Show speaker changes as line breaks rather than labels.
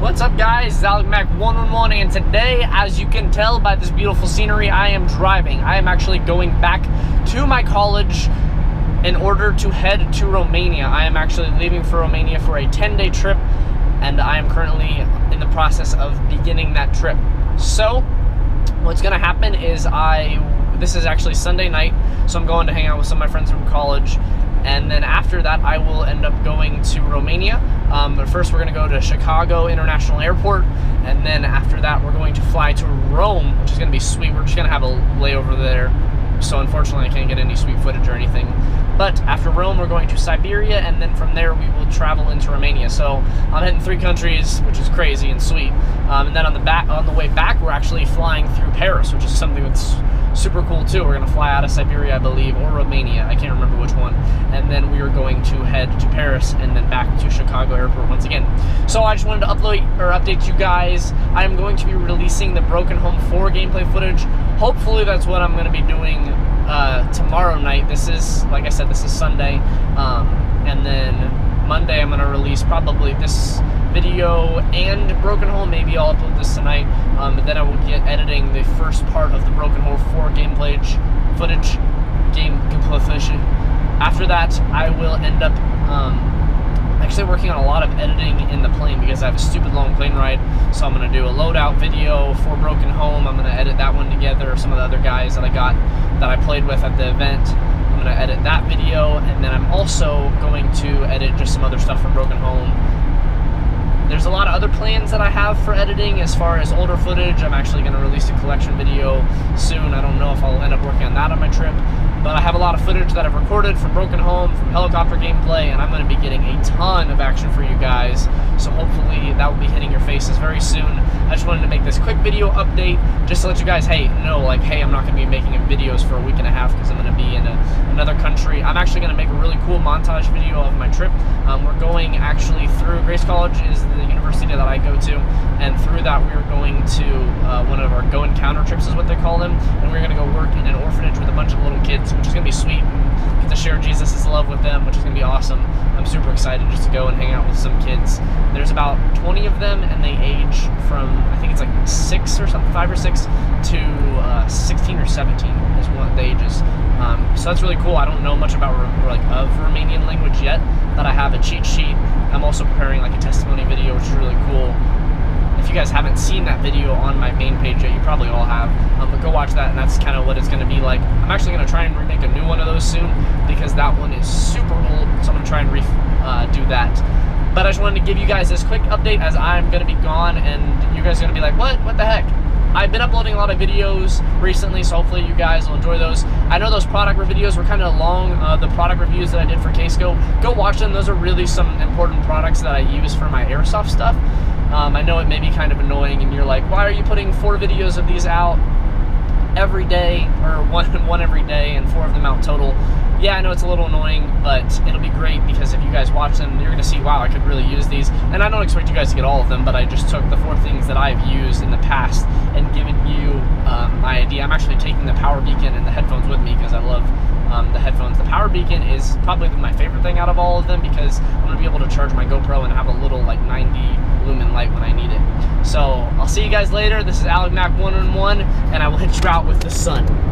What's up guys, it's Alec Mac 111 and today, as you can tell by this beautiful scenery, I am driving. I am actually going back to my college in order to head to Romania. I am actually leaving for Romania for a 10-day trip and I am currently in the process of beginning that trip. So, what's gonna happen is I, this is actually Sunday night, so I'm going to hang out with some of my friends from college and then after that I will end up going to Romania. Um, but first we're going to go to Chicago International Airport, and then after that we're going to fly to Rome, which is going to be sweet. We're just going to have a layover there, so unfortunately I can't get any sweet footage or anything. But after Rome, we're going to Serbia, and then from there we will travel into Romania. So I'm hitting three countries, which is crazy and sweet. Um, and then on the back, on the way back, we're actually flying through Paris, which is super cool too. We're gonna fly out of Serbia, I believe, or Romania. I can't remember which one. And then we are going to head to Paris and then back to Chicago Airport once again. So I just wanted to upload or update you guys. I am going to be releasing the Broken Home 4 gameplay footage. Hopefully that's what I'm gonna be doing uh, tomorrow night. This is, like I said, this is Sunday. Um, and then Monday I'm gonna release probably this video and Broken Home. Maybe I'll upload this tonight. Um, but then I will get editing the first part of the Broken Home 4 gameplay footage. Game gameplay footage. After that, I will end up um, actually working on a lot of editing in the plane because I have a stupid long plane ride. So I'm going to do a loadout video for Broken Home. I'm going to edit that one together. Some of the other guys that I got that I played with at the event. I'm going to edit that video. And then I'm also going to edit just some other stuff for Broken Home there's a lot of other plans that I have for editing as far as older footage. I'm actually going to release a collection video soon. I don't know if I'll end up working on that on my trip. But I have a lot of footage that I've recorded from Broken Home, from helicopter gameplay, and I'm going to be getting a ton of action for you guys. So hopefully that will be hitting your faces very soon. I just wanted to make this quick video update just to let you guys, hey, know, like, hey, I'm not going to be making videos for a week and a half because I'm going to be in a, another country. I'm actually going to make a really cool montage video of my trip. Um, we're going actually through Grace College is the university that I go to, and through that we are going to uh, one of our Go Encounter trips is what they call them, and we're going to go work in an orphanage with a bunch of little kids which is going to be sweet. Get to share Jesus' love with them, which is going to be awesome. I'm super excited just to go and hang out with some kids. There's about 20 of them, and they age from, I think it's like six or something, five or six, to uh, 16 or 17 is one the ages. Um, so that's really cool. I don't know much about like of Romanian language yet, but I have a cheat sheet. I'm also preparing like a testimony video, which is really cool you guys haven't seen that video on my main page yet, you probably all have. Um, but go watch that, and that's kind of what it's going to be like. I'm actually going to try and remake a new one of those soon because that one is super old. So I'm going to try and re uh, do that. But I just wanted to give you guys this quick update as I'm going to be gone, and you guys are going to be like, what? What the heck? I've been uploading a lot of videos recently, so hopefully you guys will enjoy those. I know those product videos were kind of long, uh, the product reviews that I did for Casco. Go watch them. Those are really some important products that I use for my airsoft stuff. Um, I know it may be kind of annoying, and you're like, why are you putting four videos of these out every day, or one one every day, and four of them out total? Yeah, I know it's a little annoying, but it'll be great because if you guys watch them, you're to see, wow, I could really use these. And I don't expect you guys to get all of them, but I just took the four things that I've used in the past and given you um, my idea. I'm actually taking the power beacon and the headphones with me because I love um, the headphones. The power beacon is probably my favorite thing out of all of them because I'm to be able to charge my GoPro and have a little like 90 lumen light when I need it. So I'll see you guys later. This is Alec Mac 1 and 1 and I will hit you out with the sun.